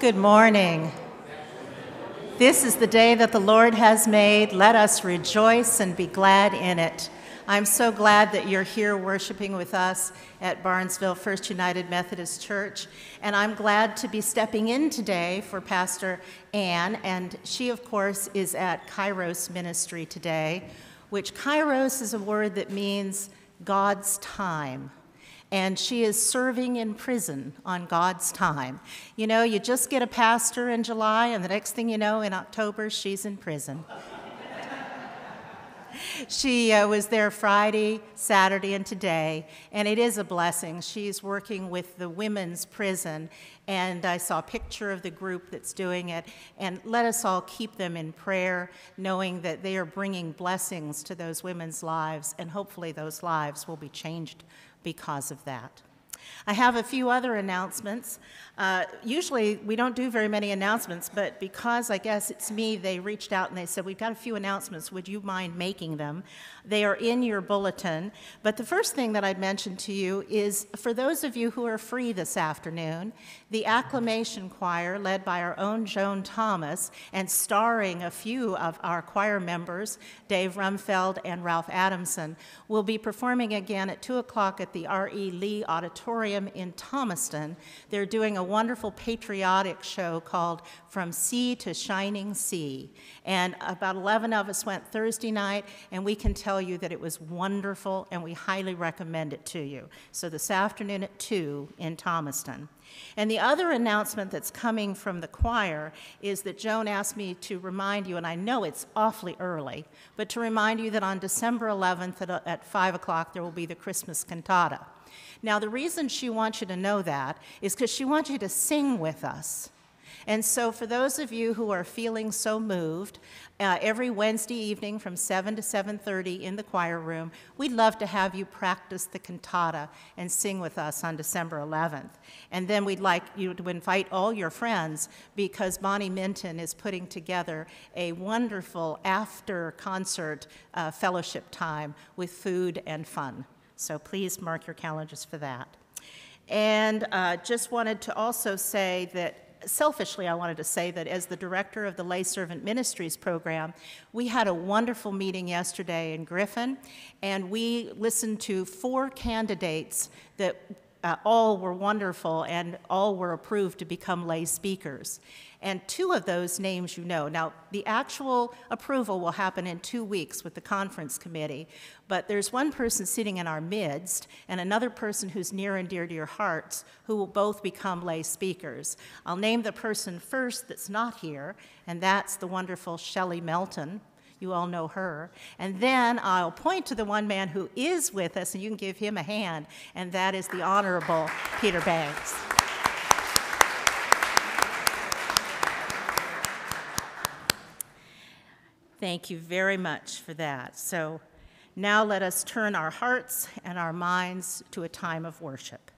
Good morning. This is the day that the Lord has made. Let us rejoice and be glad in it. I'm so glad that you're here worshiping with us at Barnesville First United Methodist Church. And I'm glad to be stepping in today for Pastor Ann. And she, of course, is at Kairos Ministry today, which Kairos is a word that means God's time and she is serving in prison on God's time. You know, you just get a pastor in July, and the next thing you know, in October, she's in prison. she uh, was there Friday, Saturday, and today, and it is a blessing. She's working with the women's prison, and I saw a picture of the group that's doing it. And let us all keep them in prayer, knowing that they are bringing blessings to those women's lives, and hopefully those lives will be changed because of that. I have a few other announcements. Uh, usually we don't do very many announcements, but because I guess it's me, they reached out and they said, We've got a few announcements. Would you mind making them? They are in your bulletin. But the first thing that I'd mention to you is for those of you who are free this afternoon, the Acclamation Choir, led by our own Joan Thomas and starring a few of our choir members, Dave Rumfeld and Ralph Adamson, will be performing again at 2 o'clock at the R.E. Lee Auditorium in Thomaston. They're doing a wonderful patriotic show called From Sea to Shining Sea. And about 11 of us went Thursday night, and we can tell you that it was wonderful, and we highly recommend it to you. So this afternoon at 2 in Thomaston. And the other announcement that's coming from the choir is that Joan asked me to remind you, and I know it's awfully early, but to remind you that on December 11th at, uh, at 5 o'clock there will be the Christmas cantata. Now, the reason she wants you to know that is because she wants you to sing with us. And so, for those of you who are feeling so moved, uh, every Wednesday evening from 7 to 7:30 in the choir room, we'd love to have you practice the cantata and sing with us on December 11th. And then we'd like you to invite all your friends because Bonnie Minton is putting together a wonderful after concert uh, fellowship time with food and fun. So please mark your calendars for that. And uh, just wanted to also say that selfishly, I wanted to say that as the director of the Lay Servant Ministries program, we had a wonderful meeting yesterday in Griffin, and we listened to four candidates that uh, all were wonderful and all were approved to become lay speakers. And two of those names you know. Now, the actual approval will happen in two weeks with the conference committee, but there's one person sitting in our midst and another person who's near and dear to your hearts who will both become lay speakers. I'll name the person first that's not here, and that's the wonderful Shelley Melton. You all know her. And then I'll point to the one man who is with us, and you can give him a hand, and that is the Honorable Peter Banks. Thank you very much for that. So now let us turn our hearts and our minds to a time of worship.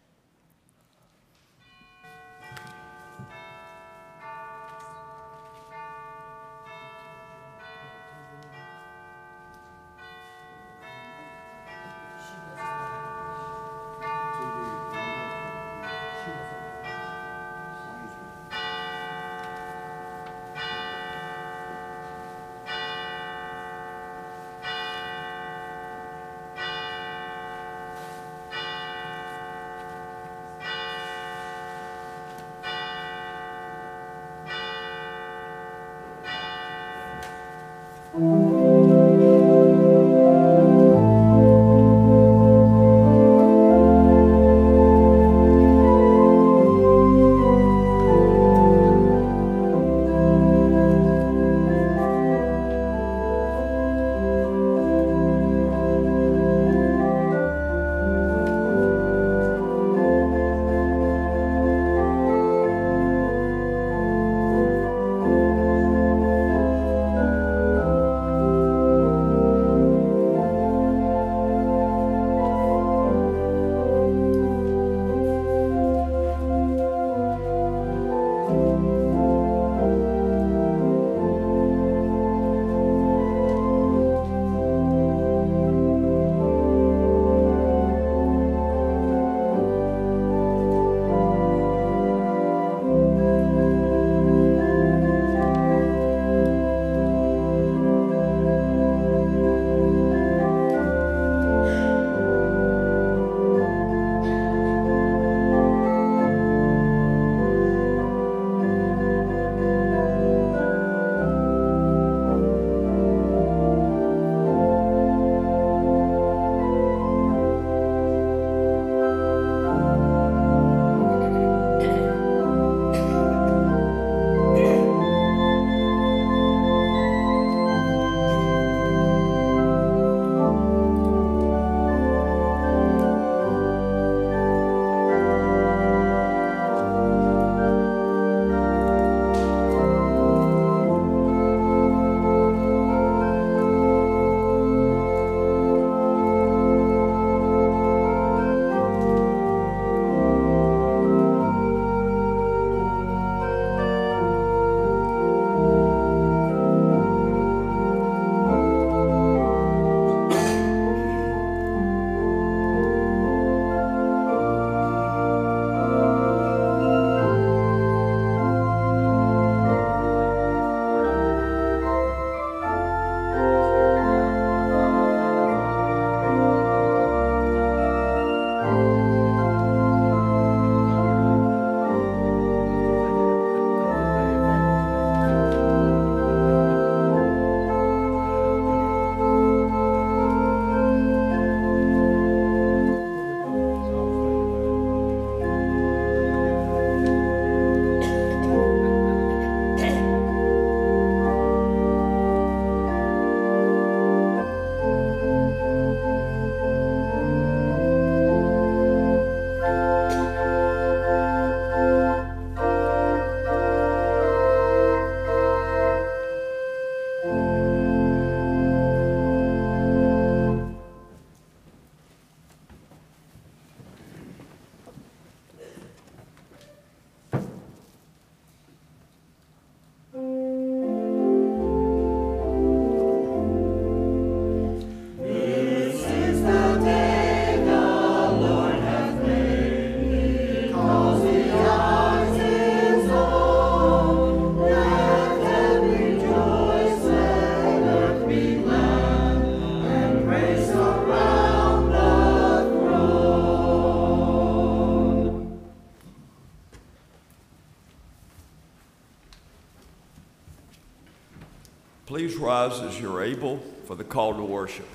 As for the call to worship.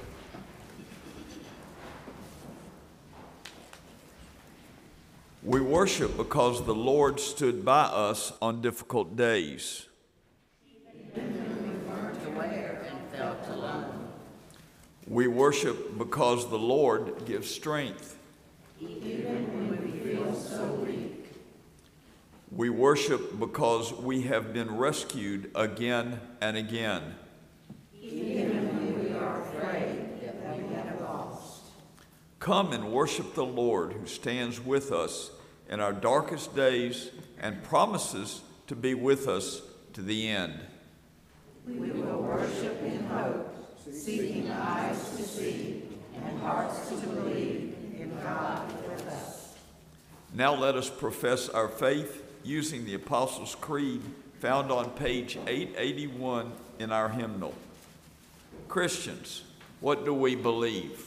We worship because the Lord stood by us on difficult days. We worship because the Lord gives strength. We worship because we have been rescued again and again. Come and worship the Lord who stands with us in our darkest days and promises to be with us to the end. We will worship in hope, seeking eyes to see and hearts to believe in God with us. Now let us profess our faith using the Apostles' Creed found on page 881 in our hymnal. Christians, what do we believe?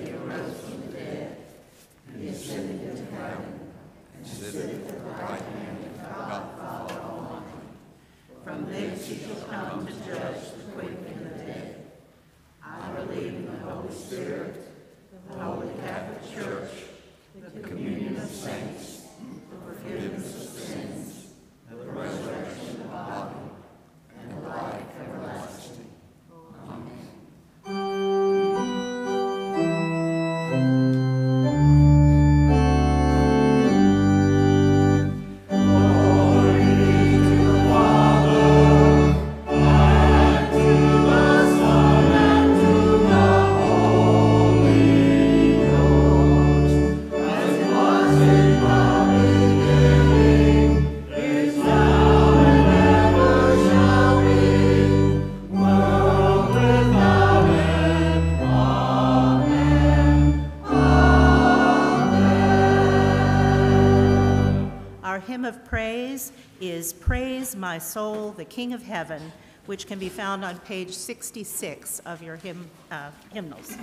My Soul, the King of Heaven, which can be found on page 66 of your hymn, uh, hymnals.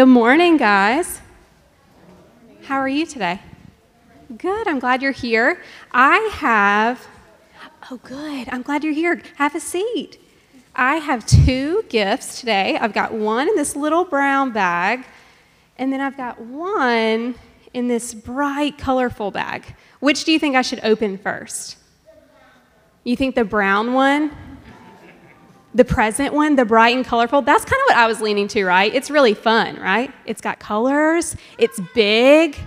Good morning, guys. How are you today? Good. I'm glad you're here. I have, oh, good. I'm glad you're here. Have a seat. I have two gifts today. I've got one in this little brown bag, and then I've got one in this bright, colorful bag. Which do you think I should open first? You think the brown one? The present one, the bright and colorful, that's kind of what I was leaning to, right? It's really fun, right? It's got colors, it's big.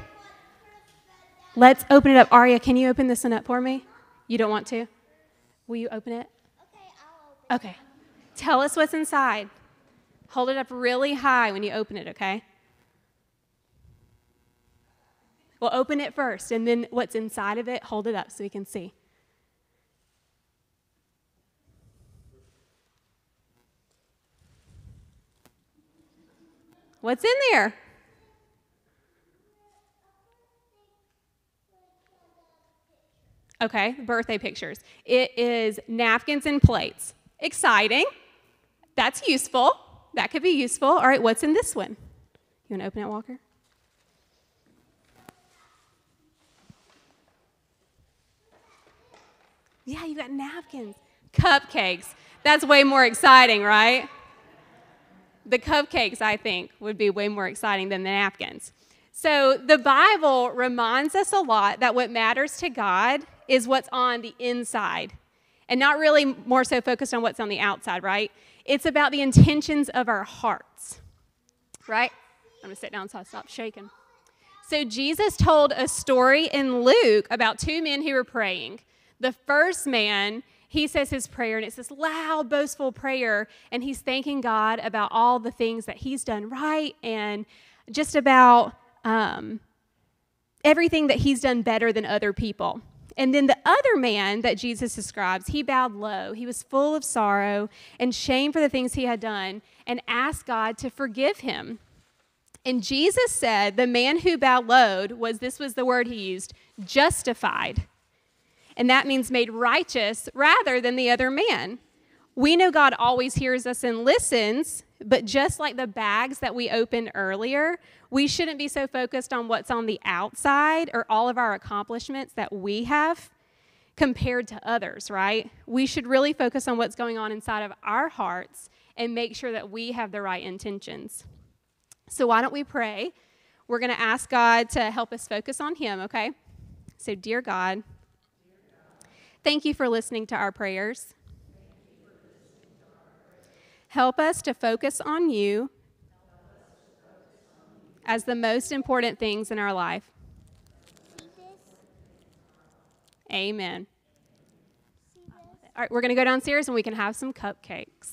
Let's open it up. Aria, can you open this one up for me? You don't want to? Will you open it? Okay, open. Okay. Tell us what's inside. Hold it up really high when you open it, okay? Well, open it first, and then what's inside of it, hold it up so we can see. What's in there? Okay, birthday pictures. It is napkins and plates. Exciting. That's useful. That could be useful. All right, what's in this one? You want to open it, Walker? Yeah, you got napkins. Cupcakes. That's way more exciting, right? The cupcakes, I think, would be way more exciting than the napkins. So the Bible reminds us a lot that what matters to God is what's on the inside and not really more so focused on what's on the outside, right? It's about the intentions of our hearts, right? I'm gonna sit down so I stop shaking. So Jesus told a story in Luke about two men who were praying. The first man, he says his prayer, and it's this loud, boastful prayer, and he's thanking God about all the things that he's done right and just about um, everything that he's done better than other people. And then the other man that Jesus describes, he bowed low. He was full of sorrow and shame for the things he had done and asked God to forgive him. And Jesus said the man who bowed low was this was the word he used justified. And that means made righteous rather than the other man. We know God always hears us and listens, but just like the bags that we opened earlier, we shouldn't be so focused on what's on the outside or all of our accomplishments that we have compared to others, right? We should really focus on what's going on inside of our hearts and make sure that we have the right intentions. So, why don't we pray? We're going to ask God to help us focus on Him, okay? So, dear God, thank you for listening to our prayers. Help us to focus on you as the most important things in our life. Amen. All right, we're going to go downstairs and we can have some cupcakes.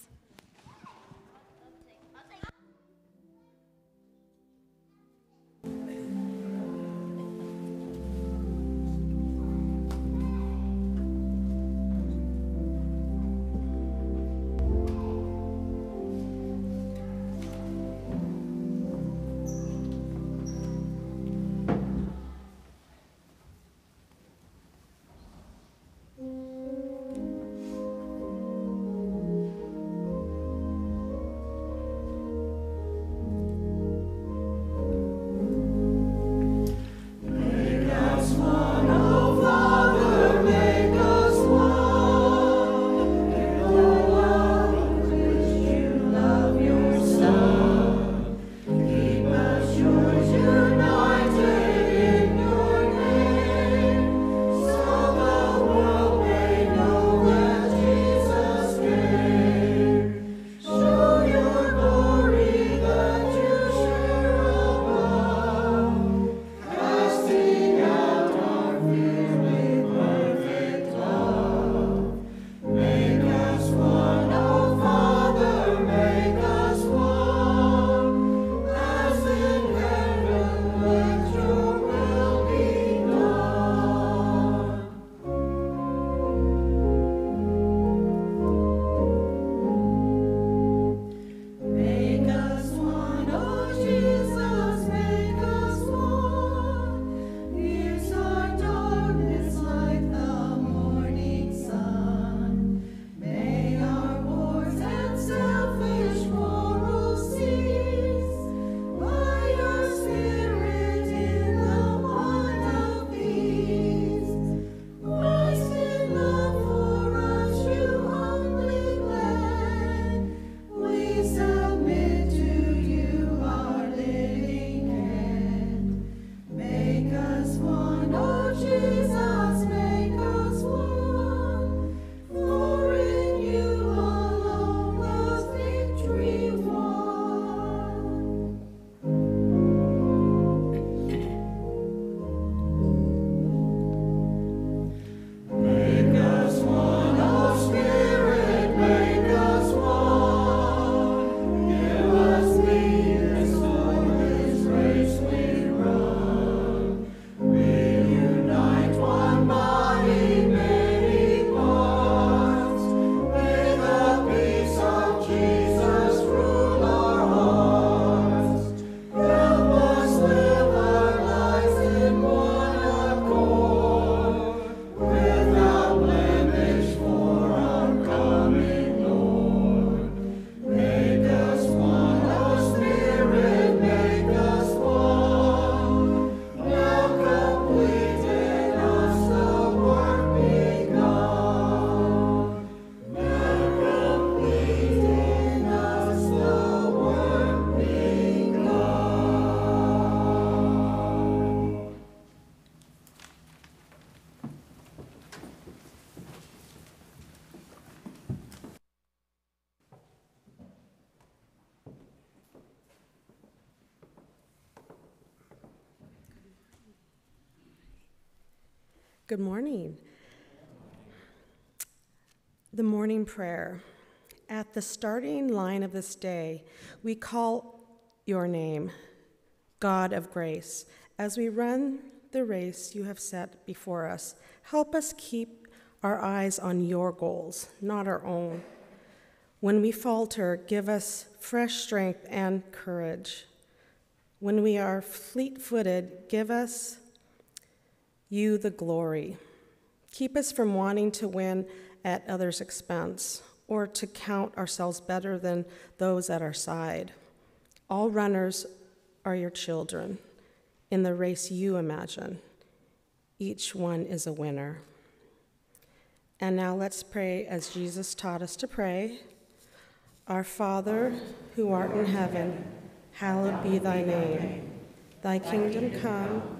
Good morning. The morning prayer. At the starting line of this day, we call your name, God of grace. As we run the race you have set before us, help us keep our eyes on your goals, not our own. When we falter, give us fresh strength and courage. When we are fleet footed, give us you the glory. Keep us from wanting to win at others' expense or to count ourselves better than those at our side. All runners are your children in the race you imagine. Each one is a winner. And now let's pray as Jesus taught us to pray. Our Father, who art in heaven, hallowed be thy name. Thy kingdom come,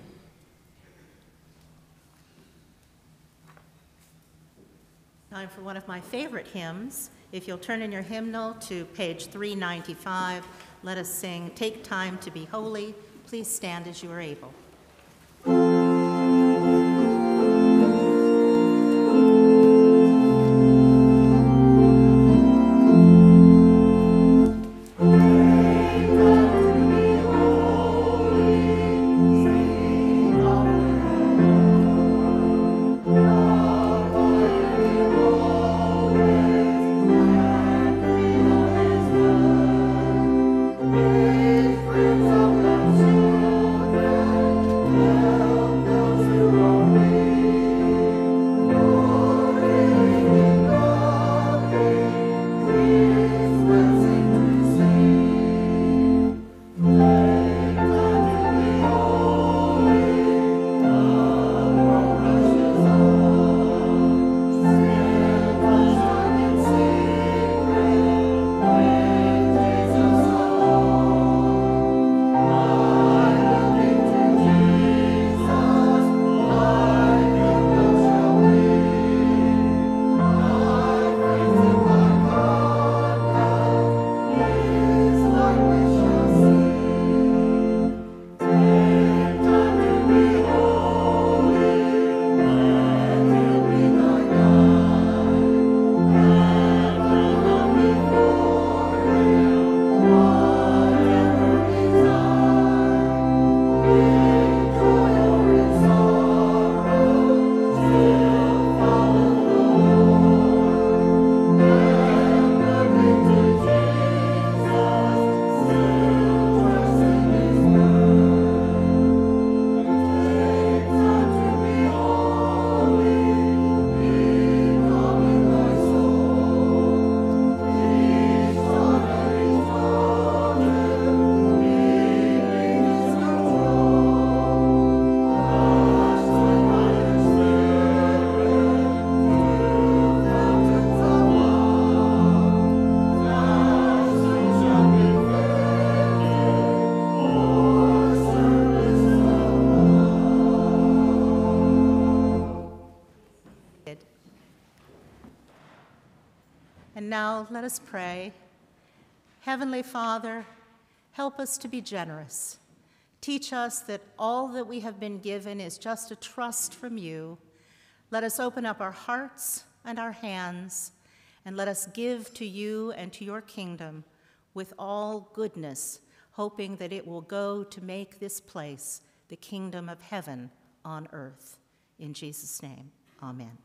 Time for one of my favorite hymns. If you'll turn in your hymnal to page 395, let us sing Take Time to Be Holy. Please stand as you are able. Let us pray. Heavenly Father, help us to be generous. Teach us that all that we have been given is just a trust from you. Let us open up our hearts and our hands, and let us give to you and to your kingdom with all goodness, hoping that it will go to make this place the kingdom of heaven on earth. In Jesus' name, amen.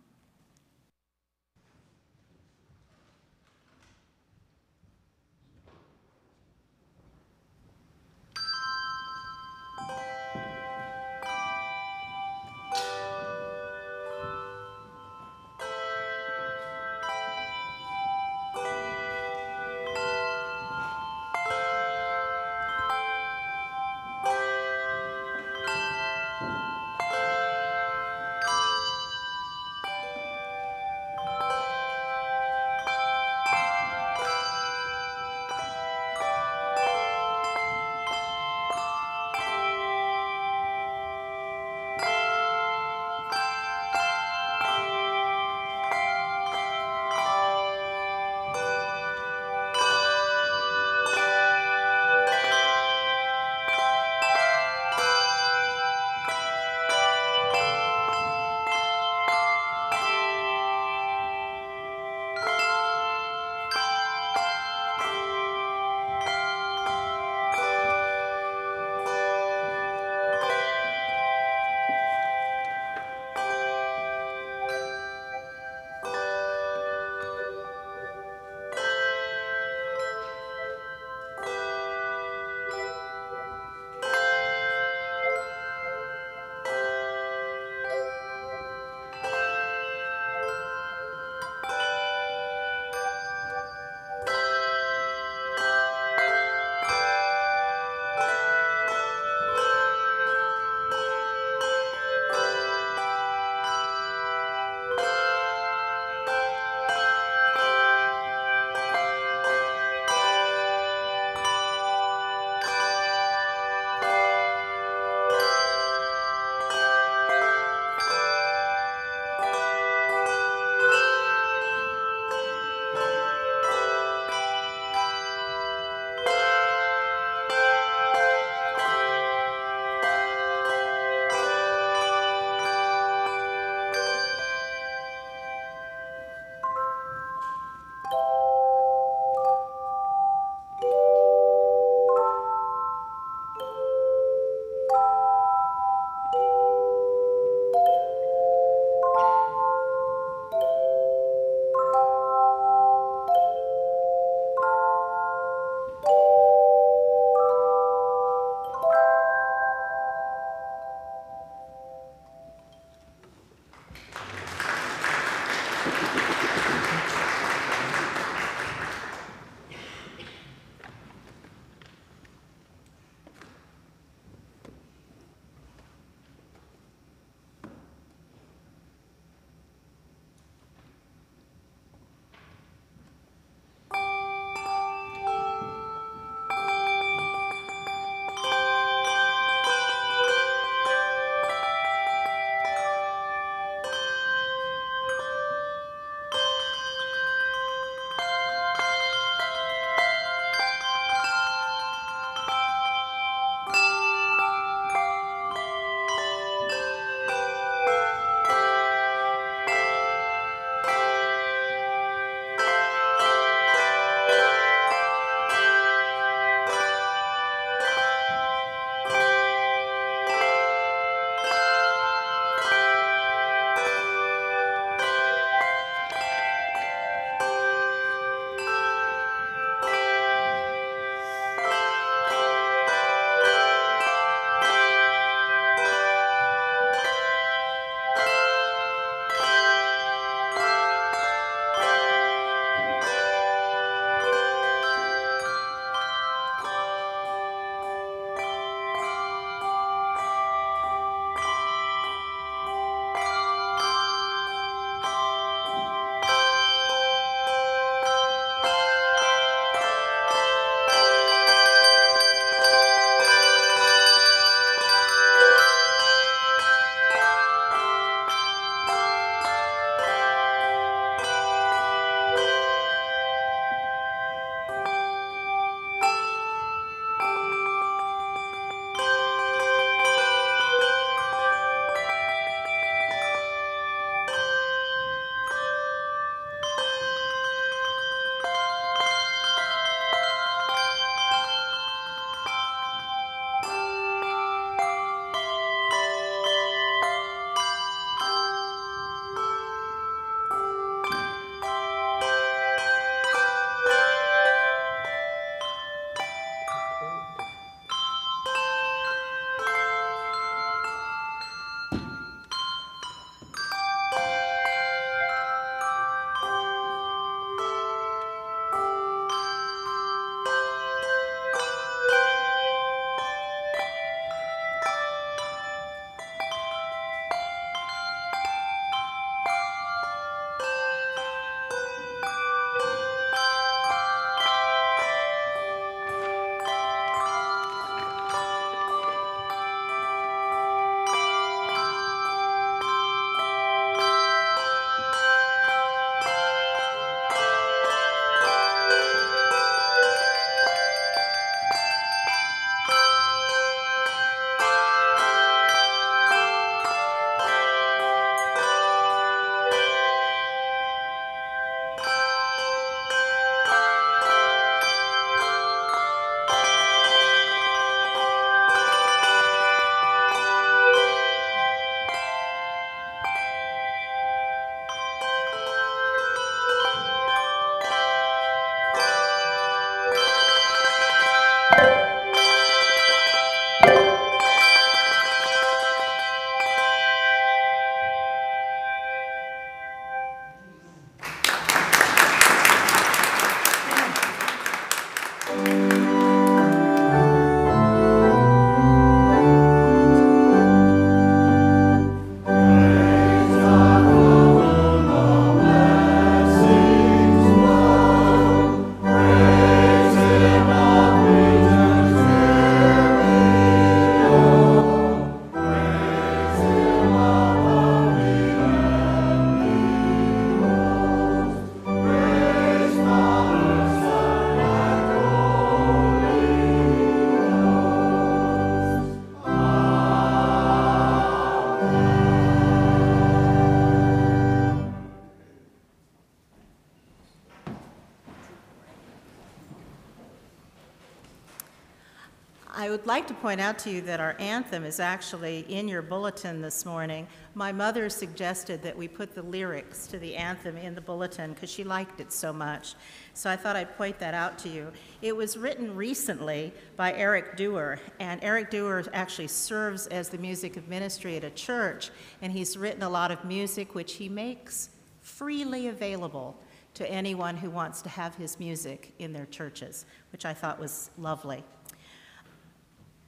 Like to point out to you that our anthem is actually in your bulletin this morning. My mother suggested that we put the lyrics to the anthem in the bulletin because she liked it so much. So I thought I'd point that out to you. It was written recently by Erik Dewar, and Erik Dewar actually serves as the music of ministry at a church, and he's written a lot of music which he makes freely available to anyone who wants to have his music in their churches, which I thought was lovely.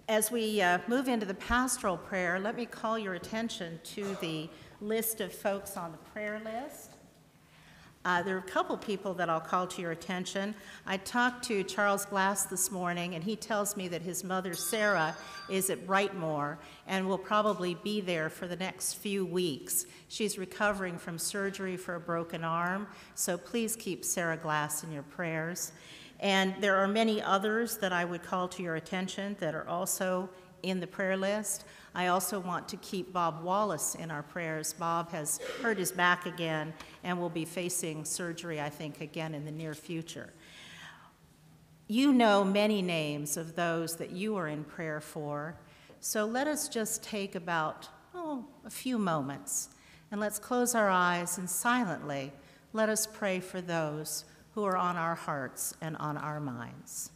As we uh, move into the pastoral prayer, let me call your attention to the list of folks on the prayer list. Uh, there are a couple people that I'll call to your attention. I talked to Charles Glass this morning, and he tells me that his mother, Sarah, is at Brightmoor and will probably be there for the next few weeks. She's recovering from surgery for a broken arm, so please keep Sarah Glass in your prayers. And there are many others that I would call to your attention that are also in the prayer list. I also want to keep Bob Wallace in our prayers. Bob has hurt his back again and will be facing surgery, I think, again in the near future. You know many names of those that you are in prayer for, so let us just take about oh, a few moments and let's close our eyes and silently let us pray for those who are on our hearts and on our minds.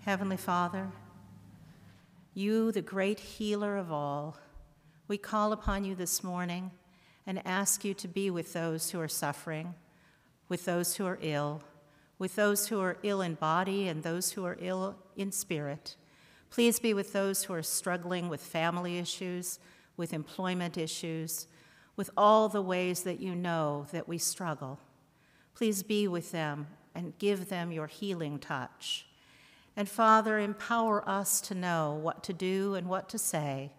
Heavenly Father, you, the great healer of all, we call upon you this morning and ask you to be with those who are suffering, with those who are ill, with those who are ill in body and those who are ill in spirit. Please be with those who are struggling with family issues, with employment issues, with all the ways that you know that we struggle. Please be with them and give them your healing touch. And Father, empower us to know what to do and what to say.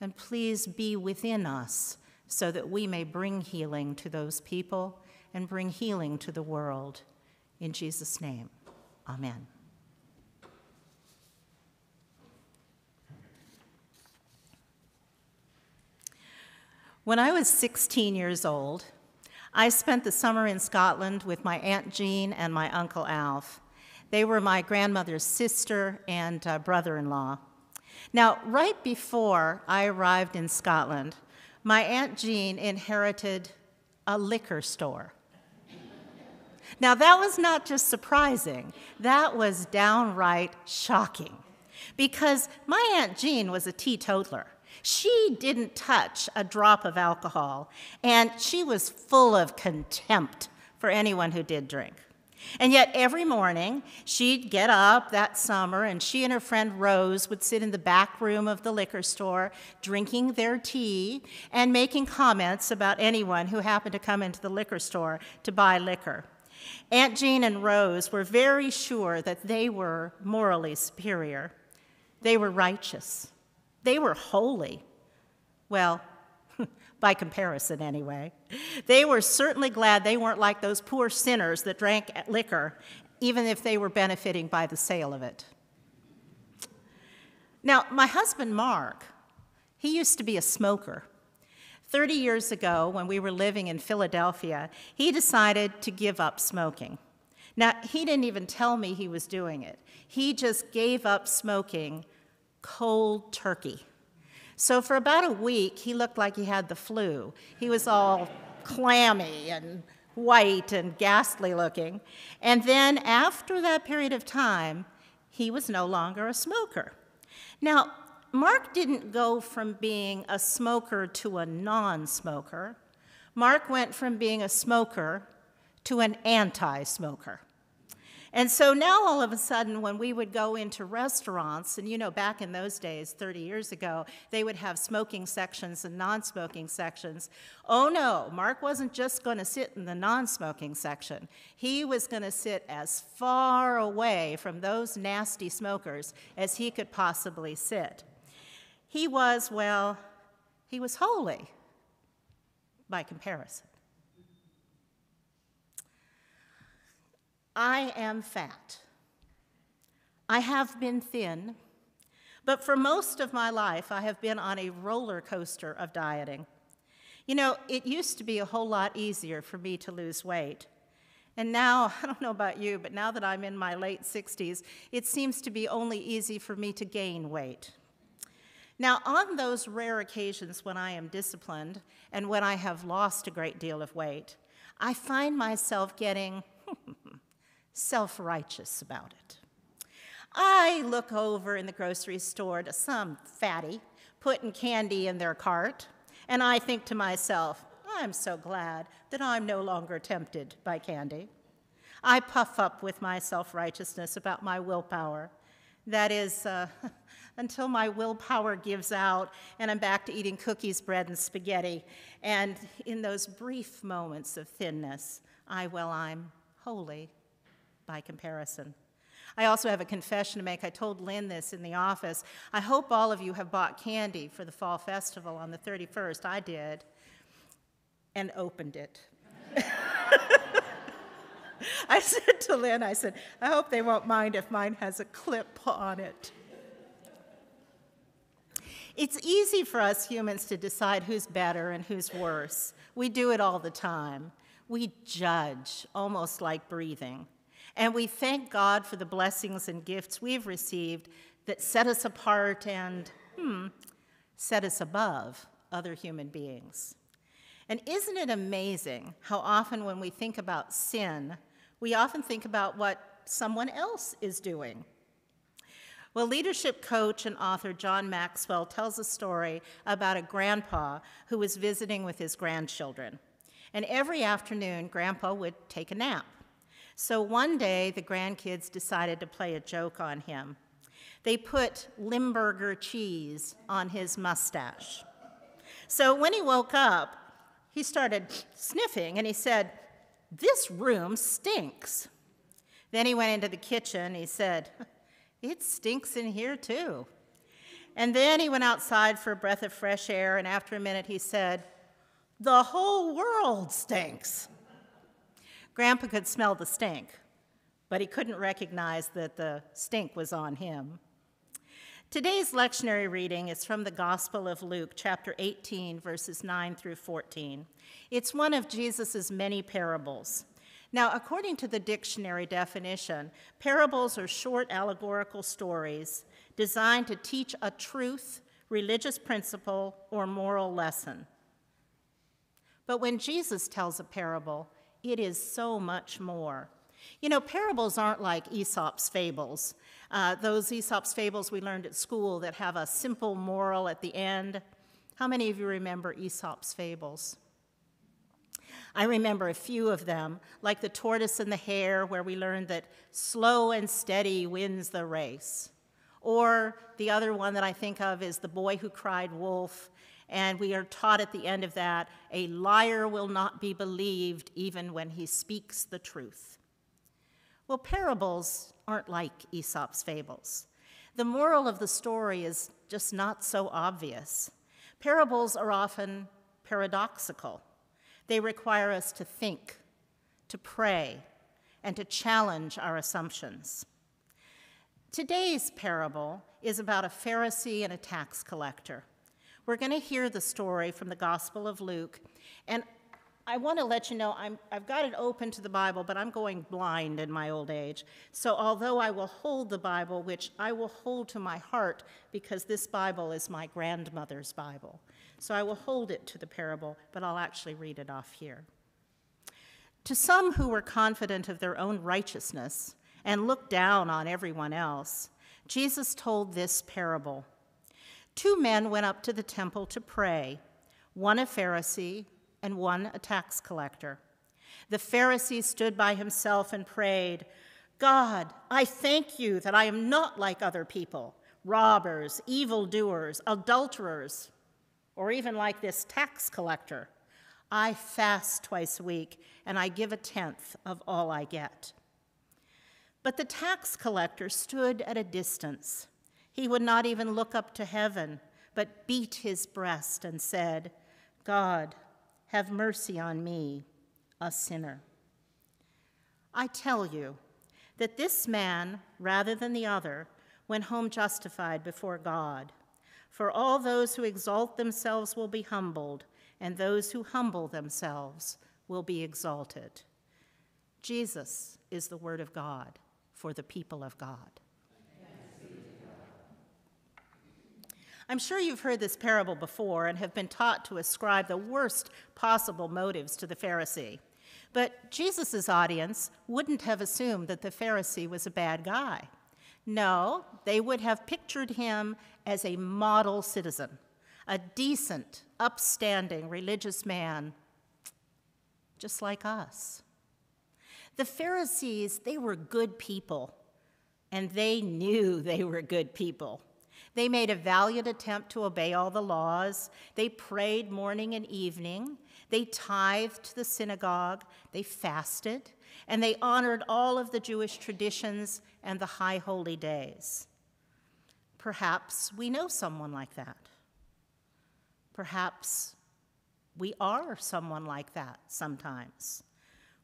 And please be within us so that we may bring healing to those people and bring healing to the world. In Jesus' name, amen. When I was 16 years old, I spent the summer in Scotland with my Aunt Jean and my Uncle Alf. They were my grandmother's sister and uh, brother in law. Now, right before I arrived in Scotland, my Aunt Jean inherited a liquor store. Now, that was not just surprising, that was downright shocking because my Aunt Jean was a teetotaler. She didn't touch a drop of alcohol, and she was full of contempt for anyone who did drink. And yet, every morning, she'd get up that summer, and she and her friend Rose would sit in the back room of the liquor store, drinking their tea and making comments about anyone who happened to come into the liquor store to buy liquor. Aunt Jean and Rose were very sure that they were morally superior. They were righteous. They were holy. Well, by comparison, anyway. They were certainly glad they weren't like those poor sinners that drank liquor, even if they were benefiting by the sale of it. Now, my husband, Mark, he used to be a smoker. 30 years ago, when we were living in Philadelphia, he decided to give up smoking. Now, he didn't even tell me he was doing it. He just gave up smoking cold turkey. So for about a week, he looked like he had the flu. He was all clammy and white and ghastly looking. And then after that period of time, he was no longer a smoker. Now, Mark didn't go from being a smoker to a non smoker. Mark went from being a smoker to an anti smoker. And so now all of a sudden, when we would go into restaurants, and you know, back in those days, 30 years ago, they would have smoking sections and non smoking sections. Oh no, Mark wasn't just going to sit in the non smoking section, he was going to sit as far away from those nasty smokers as he could possibly sit. He was, well, he was holy by comparison. I am fat. I have been thin, but for most of my life, I have been on a roller coaster of dieting. You know, it used to be a whole lot easier for me to lose weight. And now, I don't know about you, but now that I'm in my late 60s, it seems to be only easy for me to gain weight. Now, on those rare occasions when I am disciplined and when I have lost a great deal of weight, I find myself getting self righteous about it. I look over in the grocery store to some fatty putting candy in their cart, and I think to myself, I'm so glad that I'm no longer tempted by candy. I puff up with my self righteousness about my willpower. That is, uh, until my willpower gives out and I'm back to eating cookies, bread, and spaghetti. And in those brief moments of thinness, I, well, I'm holy by comparison. I also have a confession to make. I told Lynn this in the office. I hope all of you have bought candy for the fall festival on the 31st. I did, and opened it. I said to Lynn, I said, I hope they won't mind if mine has a clip on it. It's easy for us humans to decide who's better and who's worse. We do it all the time. We judge, almost like breathing. And we thank God for the blessings and gifts we've received that set us apart and, hmm, set us above other human beings. And isn't it amazing how often when we think about sin, we often think about what someone else is doing? Well, leadership coach and author John Maxwell tells a story about a grandpa who was visiting with his grandchildren. And every afternoon, grandpa would take a nap. So one day, the grandkids decided to play a joke on him. They put Limburger cheese on his mustache. So when he woke up, he started sniffing and he said, This room stinks. Then he went into the kitchen. He said, it stinks in here too. And then he went outside for a breath of fresh air, and after a minute he said, The whole world stinks. Grandpa could smell the stink, but he couldn't recognize that the stink was on him. Today's lectionary reading is from the Gospel of Luke, chapter 18, verses 9 through 14. It's one of Jesus' many parables. Now, according to the dictionary definition, parables are short allegorical stories designed to teach a truth, religious principle, or moral lesson. But when Jesus tells a parable, it is so much more. You know, parables aren't like Aesop's fables. Uh, those Aesop's fables we learned at school that have a simple moral at the end. How many of you remember Aesop's fables? I remember a few of them, like the tortoise and the hare, where we learned that slow and steady wins the race. Or the other one that I think of is the boy who cried wolf, and we are taught at the end of that a liar will not be believed even when he speaks the truth. Well, parables aren't like Aesop's fables. The moral of the story is just not so obvious. Parables are often paradoxical. They require us to think, to pray, and to challenge our assumptions. Today's parable is about a Pharisee and a tax collector. We're going to hear the story from the Gospel of Luke, and I want to let you know i have got it open to the Bible, but I'm going blind in my old age. So, although I will hold the Bible, which I will hold to my heart because this Bible is my grandmother's Bible, so I will hold it to the parable, but I'll actually read it off here. To some who were confident of their own righteousness and looked down on everyone else, Jesus told this parable. Two men went up to the temple to pray, one a Pharisee and one a tax collector. The Pharisee stood by himself and prayed, God, I thank you that I am not like other people, robbers, evildoers, adulterers or even like this tax collector. I fast twice a week and I give a tenth of all I get. But the tax collector stood at a distance. He would not even look up to heaven, but beat his breast and said, God, have mercy on me, a sinner. I tell you, that this man, rather than the other, went home justified before God. For all those who exalt themselves will be humbled, and those who humble themselves will be exalted. Jesus is the Word of God for the people of God. I'm sure you've heard this parable before and have been taught to ascribe the worst possible motives to the Pharisee. But Jesus' audience wouldn't have assumed that the Pharisee was a bad guy. No, they would have pictured him as a model citizen, a decent, upstanding religious man, just like us. The Pharisees, they were good people, and they knew they were good people. They made a valiant attempt to obey all the laws. They prayed morning and evening. They tithed to the synagogue. They fasted. And they honored all of the Jewish traditions and the high holy days. Perhaps we know someone like that. Perhaps we are someone like that sometimes.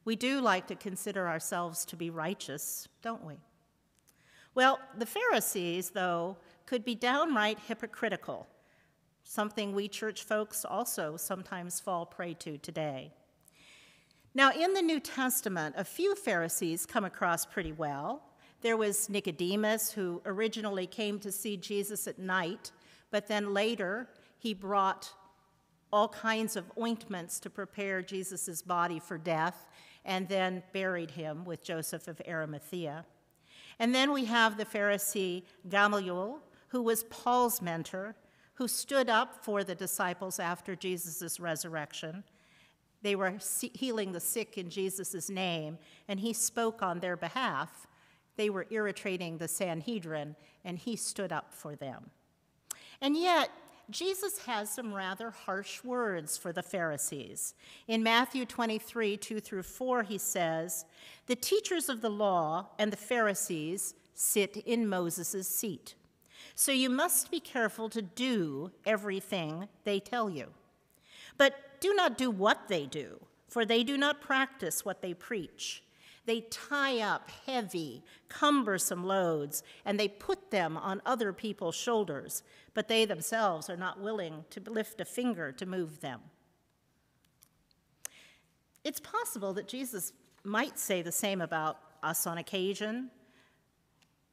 We do like to consider ourselves to be righteous, don't we? Well, the Pharisees, though, could be downright hypocritical, something we church folks also sometimes fall prey to today. Now, in the New Testament, a few Pharisees come across pretty well. There was Nicodemus, who originally came to see Jesus at night, but then later he brought all kinds of ointments to prepare Jesus' body for death and then buried him with Joseph of Arimathea. And then we have the Pharisee Gamaliel, who was Paul's mentor, who stood up for the disciples after Jesus' resurrection. They were healing the sick in Jesus' name, and he spoke on their behalf. They were irritating the Sanhedrin, and he stood up for them. And yet, Jesus has some rather harsh words for the Pharisees. In Matthew 23, 2 through 4, he says, The teachers of the law and the Pharisees sit in Moses' seat. So you must be careful to do everything they tell you. But do not do what they do, for they do not practice what they preach. They tie up heavy, cumbersome loads, and they put them on other people's shoulders, but they themselves are not willing to lift a finger to move them. It's possible that Jesus might say the same about us on occasion,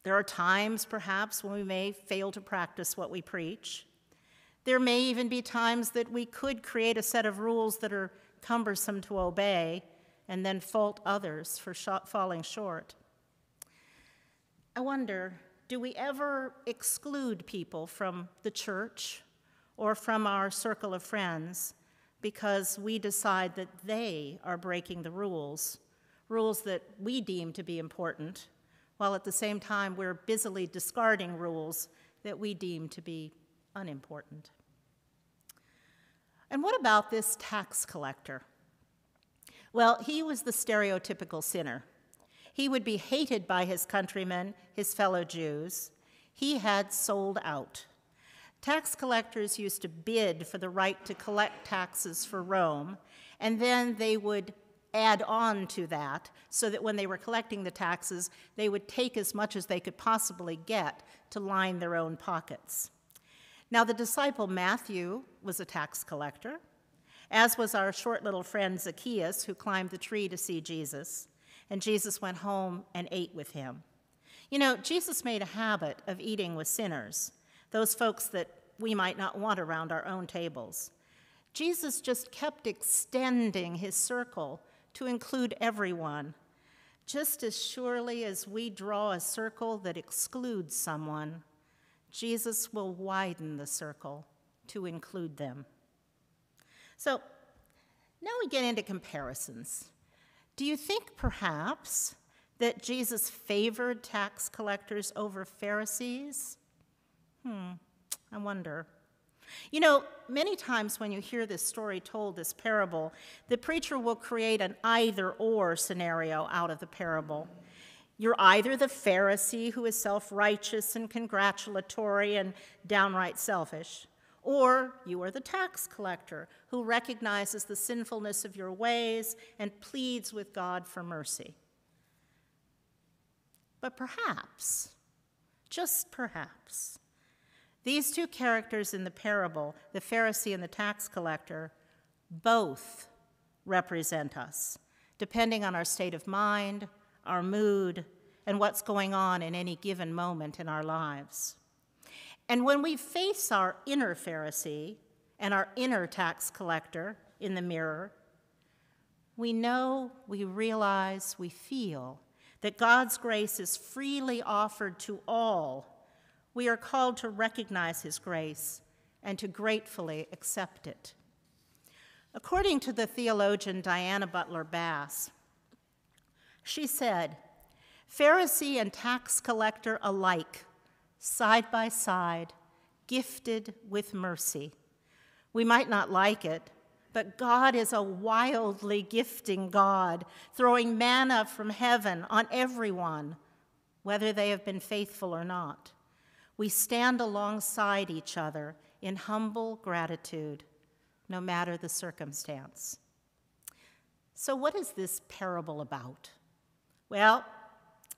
there are times, perhaps, when we may fail to practice what we preach. There may even be times that we could create a set of rules that are cumbersome to obey and then fault others for falling short. I wonder do we ever exclude people from the church or from our circle of friends because we decide that they are breaking the rules, rules that we deem to be important? While at the same time we're busily discarding rules that we deem to be unimportant. And what about this tax collector? Well, he was the stereotypical sinner. He would be hated by his countrymen, his fellow Jews. He had sold out. Tax collectors used to bid for the right to collect taxes for Rome, and then they would add on to that so that when they were collecting the taxes, they would take as much as they could possibly get to line their own pockets. Now, the disciple Matthew was a tax collector, as was our short little friend Zacchaeus, who climbed the tree to see Jesus, and Jesus went home and ate with him. You know, Jesus made a habit of eating with sinners, those folks that we might not want around our own tables. Jesus just kept extending his circle to include everyone. Just as surely as we draw a circle that excludes someone, Jesus will widen the circle to include them. So now we get into comparisons. Do you think perhaps that Jesus favored tax collectors over Pharisees? Hmm, I wonder. You know, many times when you hear this story told, this parable, the preacher will create an either or scenario out of the parable. You're either the Pharisee who is self righteous and congratulatory and downright selfish, or you are the tax collector who recognizes the sinfulness of your ways and pleads with God for mercy. But perhaps, just perhaps, these two characters in the parable, the Pharisee and the tax collector, both represent us, depending on our state of mind, our mood, and what's going on in any given moment in our lives. And when we face our inner Pharisee and our inner tax collector in the mirror, we know, we realize, we feel that God's grace is freely offered to all. We are called to recognize His grace and to gratefully accept it. According to the theologian Diana Butler Bass, she said, Pharisee and tax collector alike, side by side, gifted with mercy. We might not like it, but God is a wildly gifting God, throwing manna from heaven on everyone, whether they have been faithful or not. We stand alongside each other in humble gratitude, no matter the circumstance. So, what is this parable about? Well,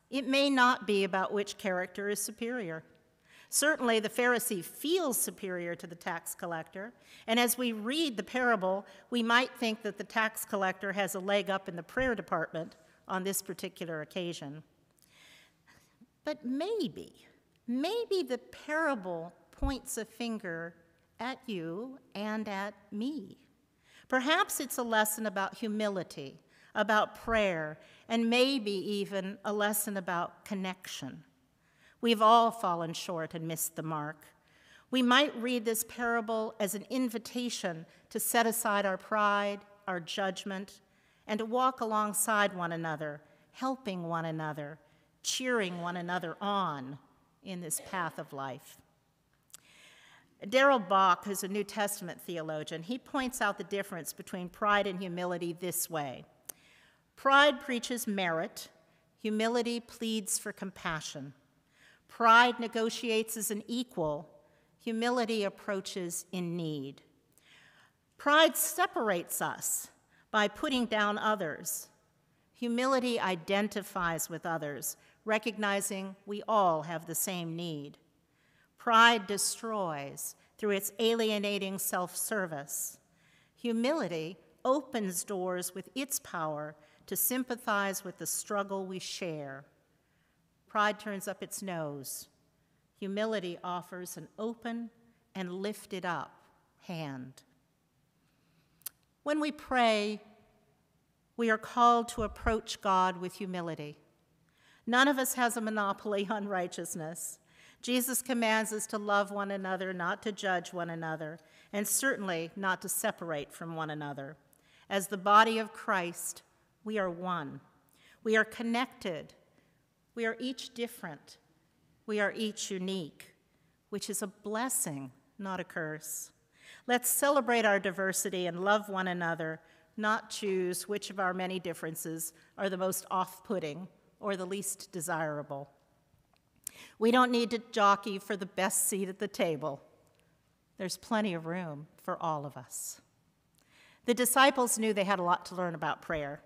it may not be about which character is superior. Certainly, the Pharisee feels superior to the tax collector, and as we read the parable, we might think that the tax collector has a leg up in the prayer department on this particular occasion. But maybe, maybe the parable points a finger at you and at me. Perhaps it's a lesson about humility, about prayer, and maybe even a lesson about connection. We've all fallen short and missed the mark. We might read this parable as an invitation to set aside our pride, our judgment, and to walk alongside one another, helping one another, cheering one another on in this path of life. Darrell Bock, who's a New Testament theologian, he points out the difference between pride and humility this way Pride preaches merit, humility pleads for compassion. Pride negotiates as an equal, humility approaches in need. Pride separates us by putting down others. Humility identifies with others, recognizing we all have the same need. Pride destroys through its alienating self service. Humility opens doors with its power to sympathize with the struggle we share. Pride turns up its nose. Humility offers an open and lifted up hand. When we pray, we are called to approach God with humility. None of us has a monopoly on righteousness. Jesus commands us to love one another, not to judge one another, and certainly not to separate from one another. As the body of Christ, we are one. We are connected. We are each different. We are each unique, which is a blessing, not a curse. Let's celebrate our diversity and love one another, not choose which of our many differences are the most off putting or the least desirable. We don't need to jockey for the best seat at the table. There's plenty of room for all of us. The disciples knew they had a lot to learn about prayer.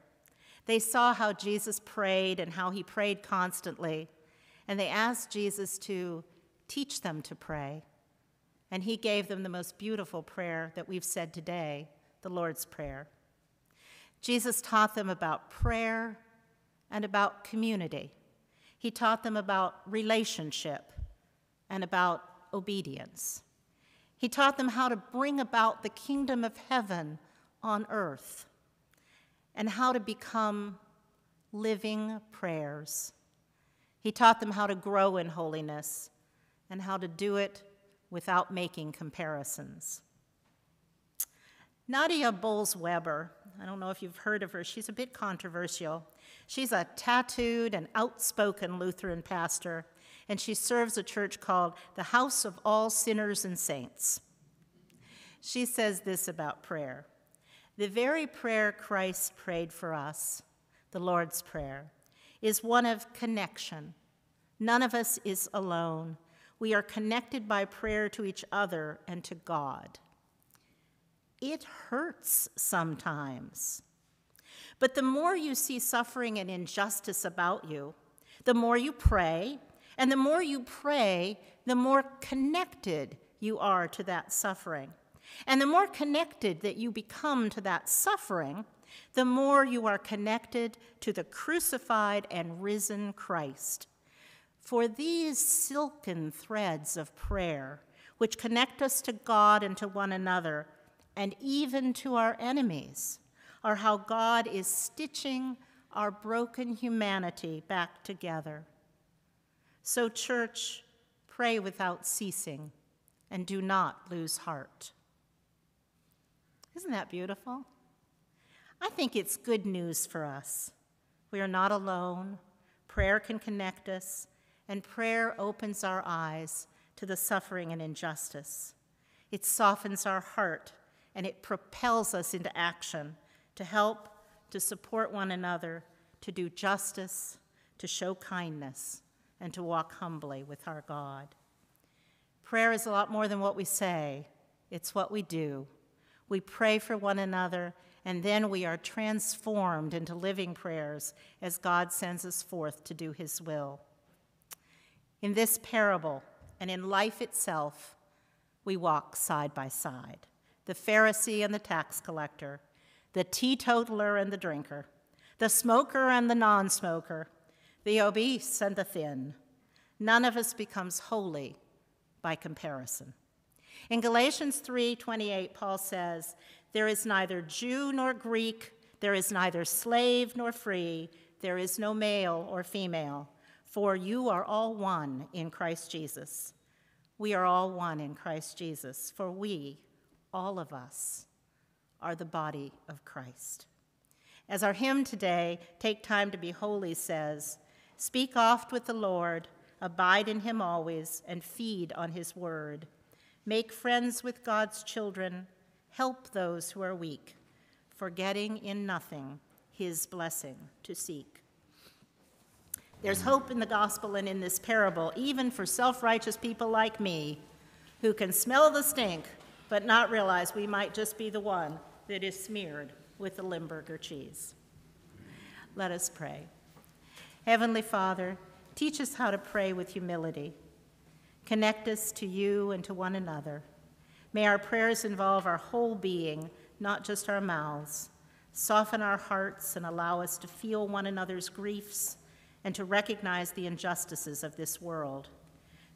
They saw how Jesus prayed and how he prayed constantly, and they asked Jesus to teach them to pray. And he gave them the most beautiful prayer that we've said today, the Lord's Prayer. Jesus taught them about prayer and about community. He taught them about relationship and about obedience. He taught them how to bring about the kingdom of heaven on earth and how to become living prayers. He taught them how to grow in holiness and how to do it without making comparisons. Nadia Bolz-Weber, I don't know if you've heard of her, she's a bit controversial. She's a tattooed and outspoken Lutheran pastor, and she serves a church called the House of All Sinners and Saints. She says this about prayer the very prayer Christ prayed for us, the Lord's Prayer, is one of connection. None of us is alone. We are connected by prayer to each other and to God. It hurts sometimes. But the more you see suffering and injustice about you, the more you pray, and the more you pray, the more connected you are to that suffering. And the more connected that you become to that suffering, the more you are connected to the crucified and risen Christ. For these silken threads of prayer, which connect us to God and to one another, and even to our enemies, are how God is stitching our broken humanity back together. So, church, pray without ceasing and do not lose heart. Isn't that beautiful? I think it's good news for us. We are not alone. Prayer can connect us, and prayer opens our eyes to the suffering and injustice. It softens our heart and it propels us into action to help, to support one another, to do justice, to show kindness, and to walk humbly with our God. Prayer is a lot more than what we say, it's what we do. We pray for one another, and then we are transformed into living prayers as God sends us forth to do His will. In this parable and in life itself, we walk side by side the Pharisee and the tax collector, the teetotaler and the drinker, the smoker and the non smoker, the obese and the thin. None of us becomes holy by comparison. In Galatians 3:28 Paul says, "There is neither Jew nor Greek, there is neither slave nor free, there is no male or female, for you are all one in Christ Jesus." We are all one in Christ Jesus, for we, all of us, are the body of Christ. As our hymn today, Take Time to Be Holy, says, Speak oft with the Lord, abide in him always, and feed on his word. Make friends with God's children, help those who are weak, forgetting in nothing his blessing to seek. There's hope in the gospel and in this parable, even for self righteous people like me who can smell the stink but not realize we might just be the one that is smeared with the Limburger cheese. Let us pray. Heavenly Father, teach us how to pray with humility Connect us to you and to one another. May our prayers involve our whole being, not just our mouths. Soften our hearts and allow us to feel one another's griefs and to recognize the injustices of this world.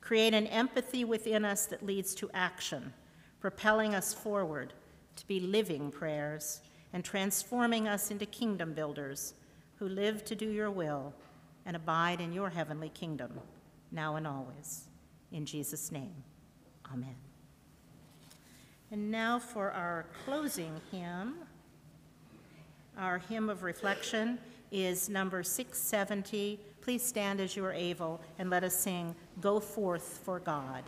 Create an empathy within us that leads to action, propelling us forward to be living prayers and transforming us into kingdom builders who live to do your will and abide in your heavenly kingdom, now and always. In Jesus' name, amen. And now for our closing hymn. Our hymn of reflection is number 670. Please stand as you are able and let us sing, Go Forth for God.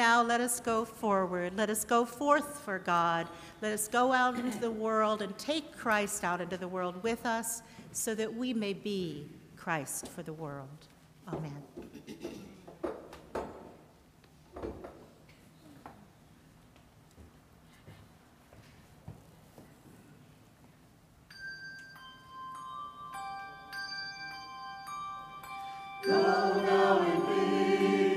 now let us go forward. Let us go forth for God. Let us go out into the world and take Christ out into the world with us so that we may be Christ for the world. Amen. Go now and be.